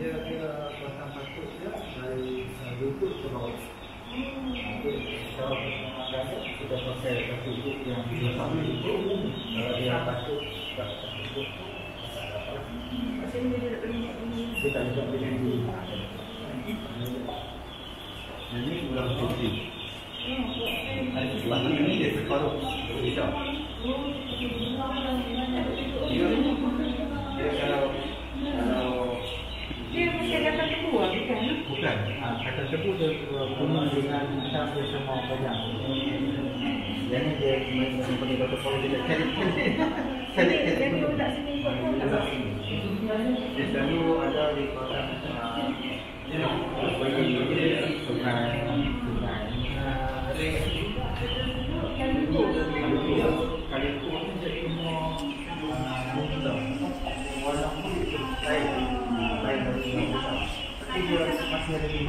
dia dia batang patut dia dari uh, lutut ke bawah. Jadi kalau kita kita pakai satu lutut yang besar itu, kalau dia patut tak Macam ni dia tak boleh dia tak bisa beli di Ini ulang putih. Hmm, buat kan. Belakang ini dia separuh hijau. Oh, bunga ada. Dia dia kalau kalau Dia mesti dapat kedua, bukan? bukan Tebu dia guna dengan macam dia sama banyak. Jadi dia kata kalau dia cari sini ikut pun tak apa. dia selalu ada di kawasan uh, sungai sungai Kan itu. kali itu semua lain lain dari yang besar tapi dia masih ada di